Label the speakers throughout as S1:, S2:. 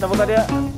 S1: tepuk tadi dia.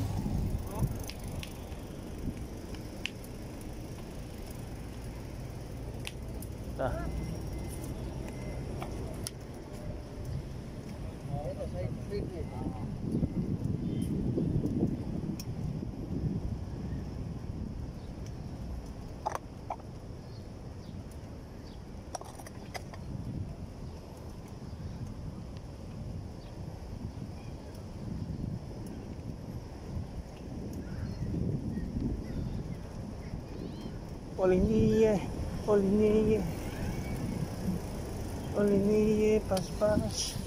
S1: Όλην είμαι, όλην είμαι,
S2: όλην.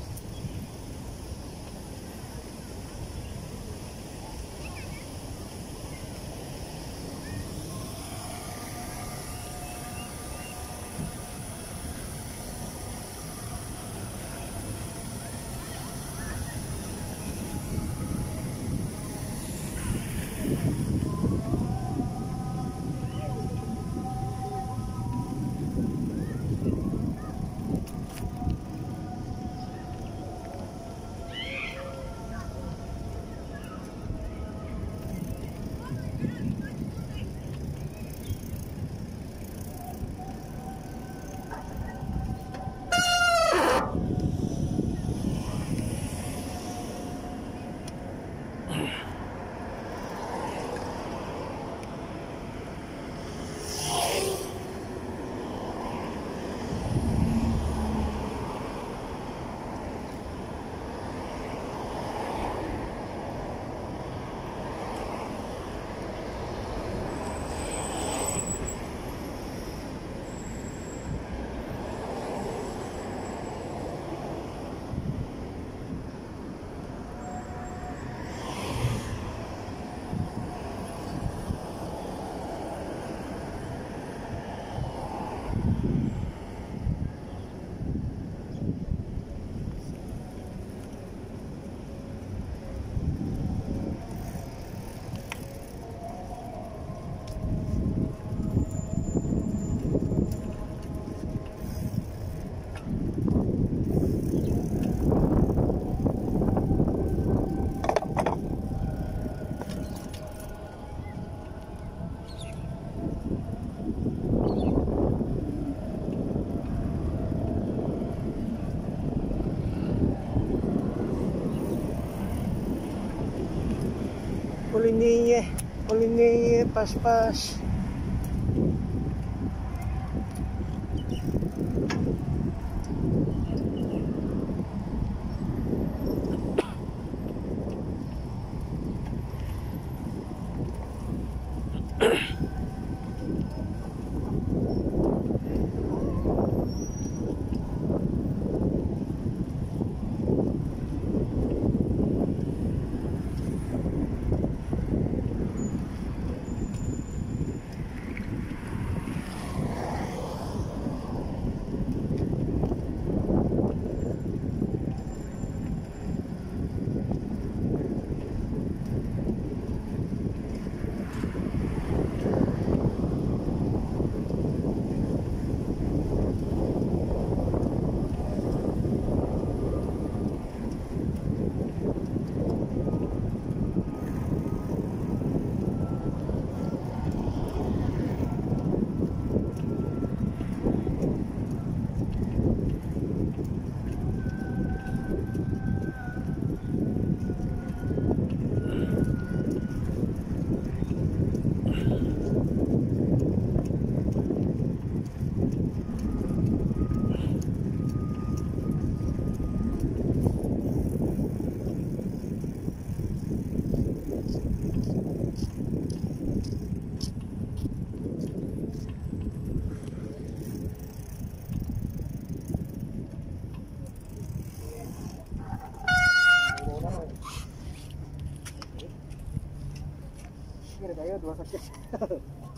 S2: Olha, paz, paz.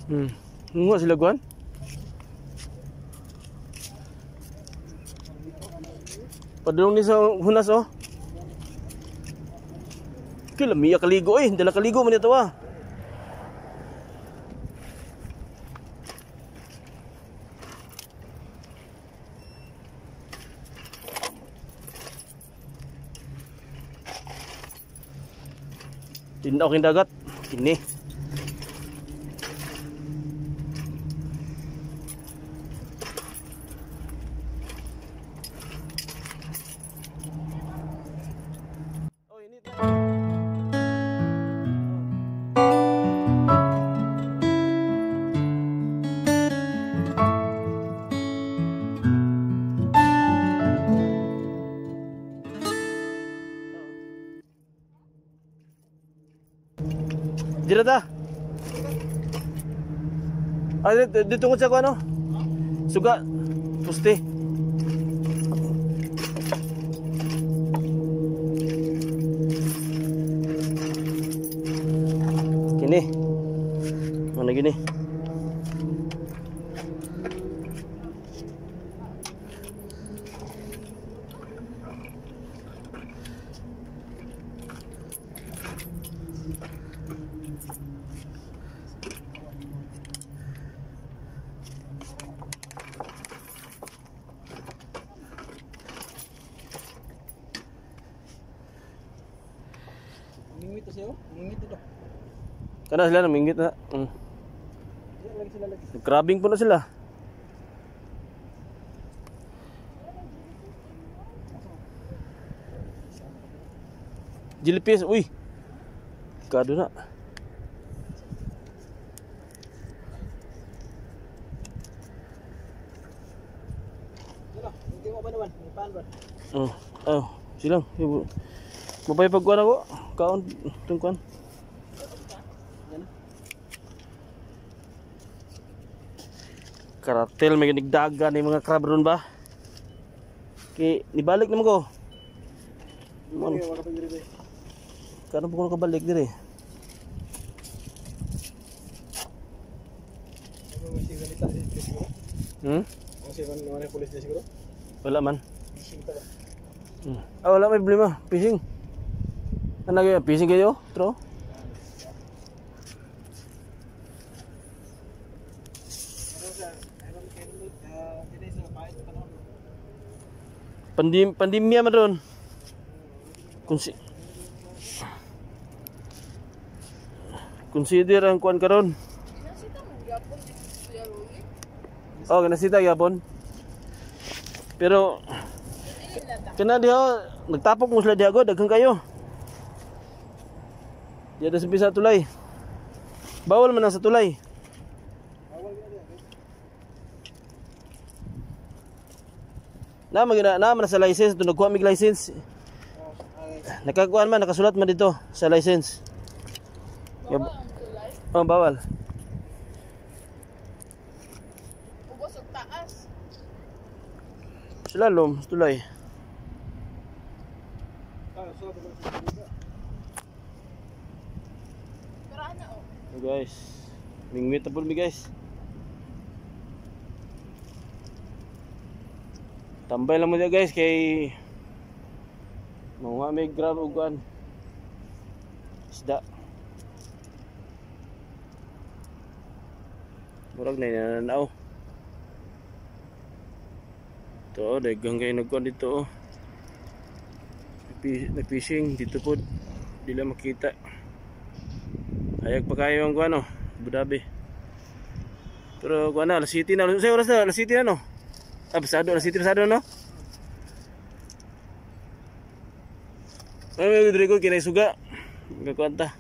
S1: Hmm. Nunggu sila guan. Padulong ni sa hunas oh. Kila miya kaligo eh, dala kaligo man ito ah. Tinaw king dagat. Kini. Dira ta. Ah, dito tungkol sa ko ano? Suga. Puste. Kini. Mana gini?
S2: Mingwit to siya. Mingwit to.
S1: Kana sila namingit na. Mm.
S2: Lagi sila lagi.
S1: Nag-crabbing po na sila. Jilipis, uy. Kado na. Oh, oh, silang. Mabay pagkuhan ako. Kaon, tungkuan.
S2: Yan.
S1: Karatel, may ganigdaga ni mga crab ron ba? Kay, nibalik naman ko.
S2: Ano ba?
S1: Kano po ko nakabalik dire?
S2: Ano?
S1: Hmm?
S2: Man siguro?
S1: Wala man. Hmm. Ah, wala may problema. Fishing.
S2: Kan lagi api sing kayo, tro.
S1: Pandim pandimia madron. Kunsi. Consider ang kuan karon. Oh, kena sita yapon. Pero kena dia nagtapok mo sila dia go daghang kayo. Daghan kayo. Diya sa tulay. Bawal man sa tulay. Na magina na man sa license to nagkuha mig license. Nakakuan man nakasulat man dito sa license.
S3: Bawal.
S1: Oh, bawal.
S3: Ubos ang taas.
S1: Slalom, tulay.
S2: ah, so,
S3: oh.
S1: Oh, guys. Mingwit na po mi guys. Tambay lang mo dyan guys kay mga may grab uguan. Isda. Murag na inananaw. Ito oh, dagang kayo nagkuhan dito oh. Nagpi- Nagfishing dito po. Di lang makita. Hayag pa kayo ang kuano, Abu Dhabi. Pero kuano, alas city na. Sa oras na, alas city na no. Ah, pasado, alas city pasado no. Ay, may Rodrigo kinay suga. Magkuanta.